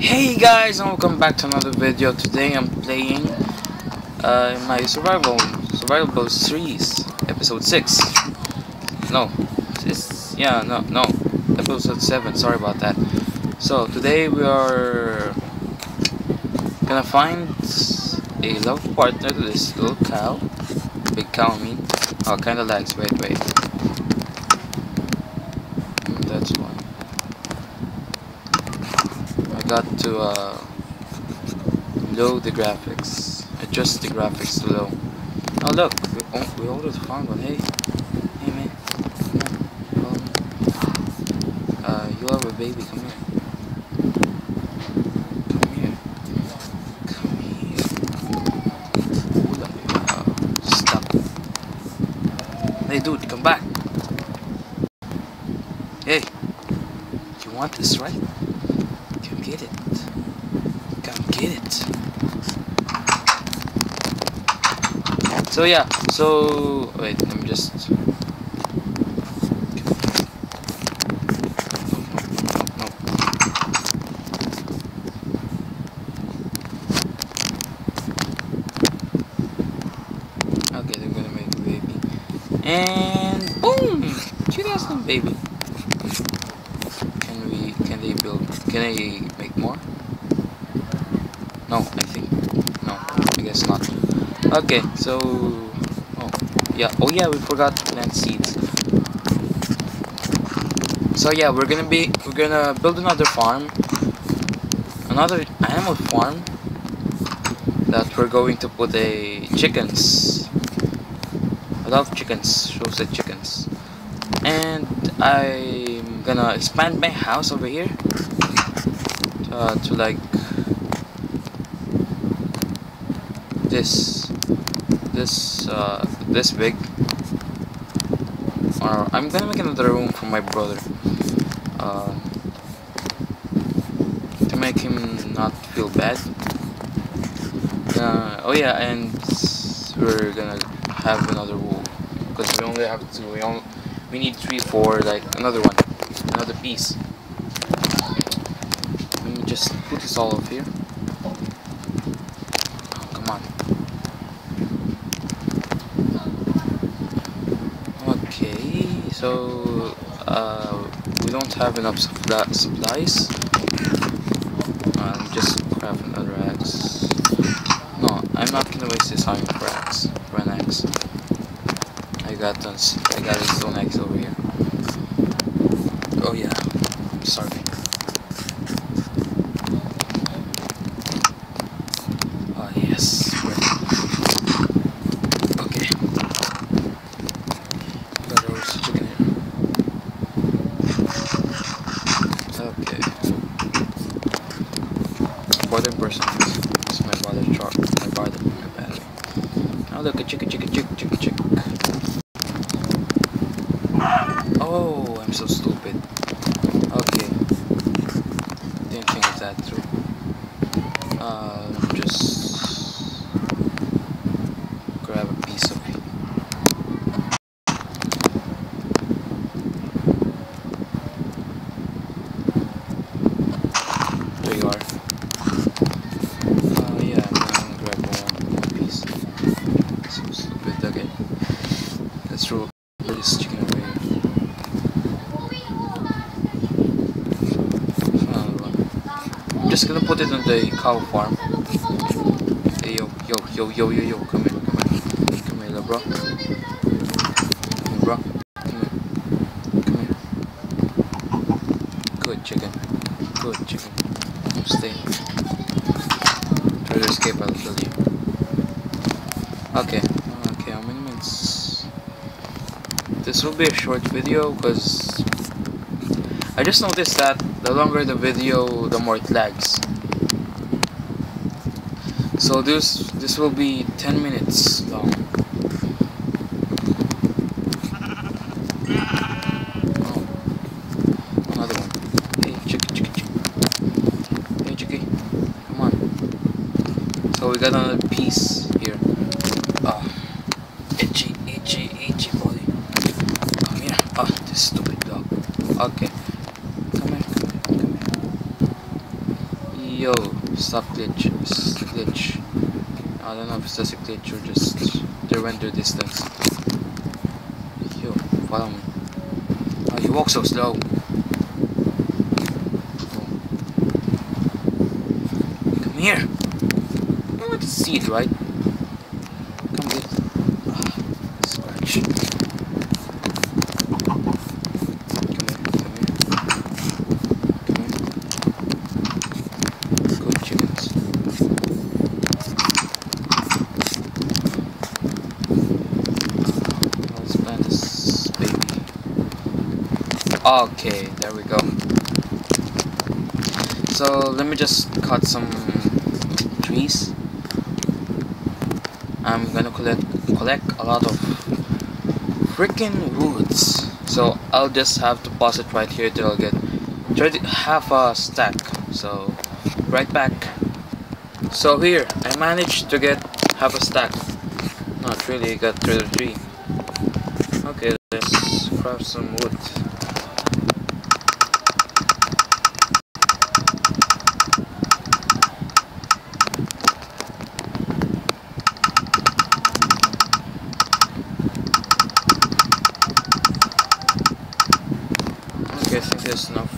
Hey guys and welcome back to another video. Today I'm playing uh, my survival survival series episode 6. No. It's, yeah, no, no. Episode 7. Sorry about that. So today we are gonna find a love partner to this little cow. Big cow I mean. Oh kinda lags. Wait, wait. Mm, That's one. I got to uh, load the graphics, adjust the graphics to low. Oh look, we, oh, we already found one. Hey, hey man, come on. Uh, you have a baby. Come here. Come here. Come here. Hold. Uh, stop. Hey dude, come back. Hey, you want this right? Come get it. Come get it. So yeah, so wait, let me just no, no. Okay, they're gonna make a baby. And boom! She has some baby. Can we can they build can they make more? No, I think no, I guess not. Okay, so oh yeah, oh yeah, we forgot to plant seeds. So yeah, we're gonna be we're gonna build another farm, another animal farm that we're going to put a chickens. I love chickens, roasted chickens, and I'm gonna expand my house over here to, uh, to like this this uh this big? Or I'm gonna make another room for my brother um, to make him not feel bad. Uh, oh yeah and we're gonna have another wall because we only have two we only we need three for like another one another piece. Let me just put this all up here. Oh, come on okay so uh, we don't have enough suppli- supplies. Um, just grab another axe no I'm not gonna waste this time for axe for an axe. I got this I got a stone axe over here. Oh yeah. I'm starving oh yes bread. okay got a roast chicken here okay Important person is my brother's truck my brother my battery oh look a chicken chicken chicken chicken chicken Oh, I'm so stupid. Okay. Didn't think of that through. Um, just grab a piece of There you are. Oh yeah, I'm gonna grab one, one piece. So stupid. Okay. Let's throw this chicken away. Another one. I'm just gonna put it on the cow farm. Hey yo, yo, yo, yo, yo, yo, come here, come here. Come here, bro. Come here, bro. Come here. Come here. Good chicken. Good chicken. Stay. Try to escape, I'll kill you. Okay. Okay, how many minutes? This will be a short video because I just noticed that the longer the video, the more it lags. So this this will be 10 minutes long. Oh, another one. Hey, chicky, chicky, chicky. Hey, chicky, come on. So we got another piece here. Oh, itchy, itchy, itchy body. Come here. Oh, this stupid dog. Okay. Come here, come here, come here. Yo, stop glitch. Glitch. I don't know if it's just a glitch or just the render distance. Yo, follow me. Oh, you walk so slow. Come here. You want to see it, right? Come get it. Ah, scratch. Come here, come here. Come here. Good chickens. Let's plant this baby. Okay, there we go. So let me just cut some trees. I'm gonna collect collect a lot of freaking woods. So I'll just have to pause it right here till I get half a stack. So right back. So here I managed to get half a stack. Not really, got three three. Okay, let's craft some wood. Enough.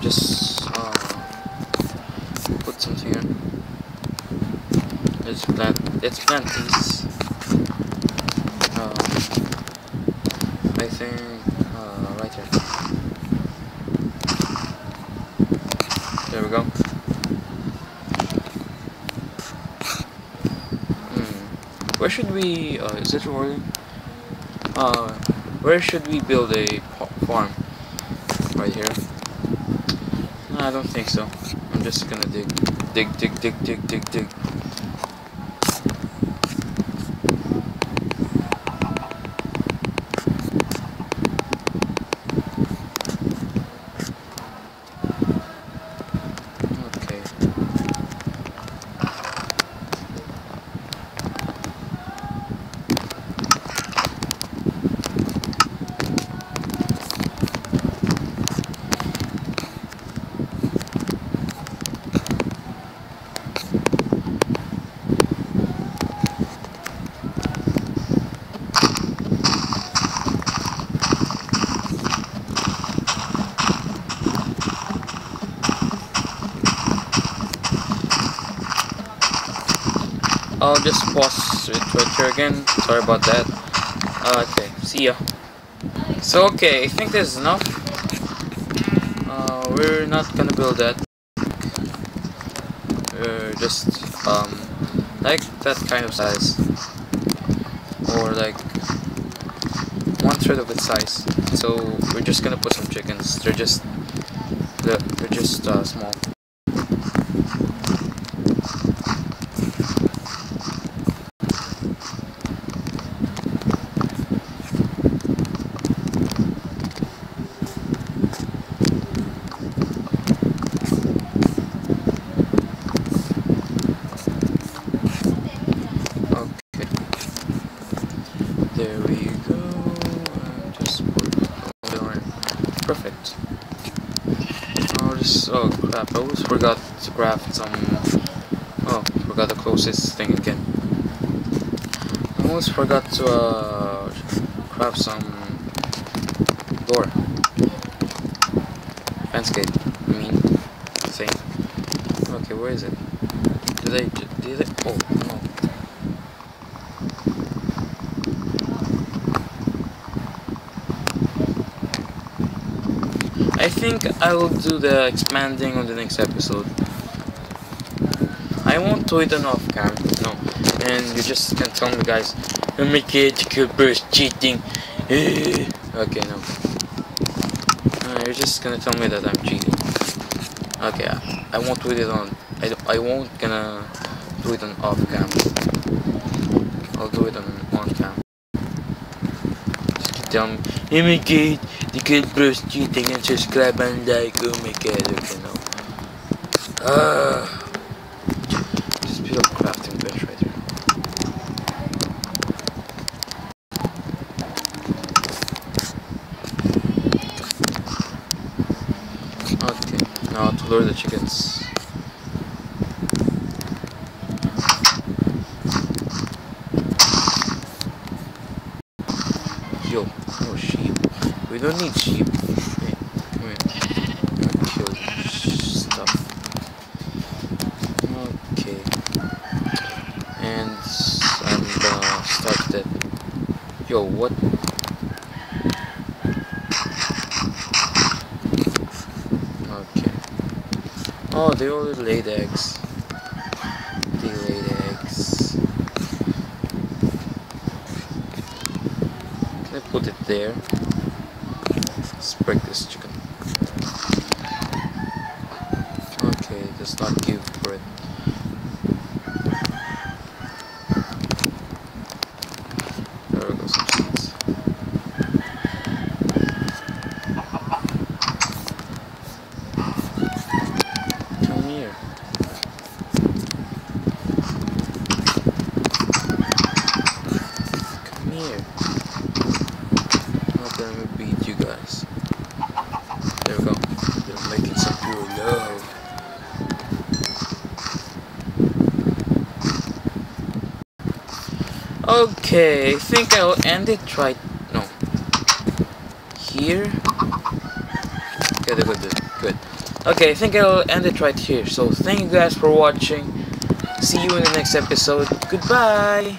Just uh, put something here. Let's plant. Let's plant these. Uh, I think uh, right here. There we go. Hmm. Where should we? Uh, is it rolling? Uh, where should we build a farm? Right here? No, I don't think so. I'm just gonna dig. Dig, dig, dig, dig, dig, dig. Okay. I'll just pause it right here again. Sorry about that. Uh, okay, see ya. So okay, I think there's enough. Uh, we're not gonna build that. We're just um like that kind of size, or like one third of its size. So we're just gonna put some chickens. They're just they're, they're just uh, small. Okay. There we go. And just put it on. Perfect. Oh, this. Oh crap! I almost forgot to craft some. Oh, forgot the closest thing again. I almost forgot to uh, craft some door. Fence gate. I mean, thing. Okay, where is it? Did I? Did I? Oh no. I think I will do the expanding on the next episode. I won't do it on off cam, no. And you just can tell me guys, oh my god, Cooper's cheating. Eh. okay, no. You're just gonna tell me that I'm cheating. Okay, I, I won't do it on, I, I won't gonna do it on off cam. I'll do it on. Just tell me, my god, the kid bros cheating and subscribe and like, oh my god, okay, no. Ah. Just build a crafting bench right here. Okay. Now to lure the chickens. Yo, no sheep. We don't need sheep. Hey, come here. Kill stuff. Okay. And I'm gonna start that. Yo, what? Okay. Oh, they already laid eggs. They laid eggs. Can I put it there? Let's break this chicken. Okay, does not give bread. There we go, some seeds. Come here. Come here. Oh, then we beat you guys. There we go. They're making some pure love. Okay, I think I'll end it right. No. Here. Okay, good, good, good. Okay, I think I'll end it right here. So, thank you guys for watching. See you in the next episode. Goodbye.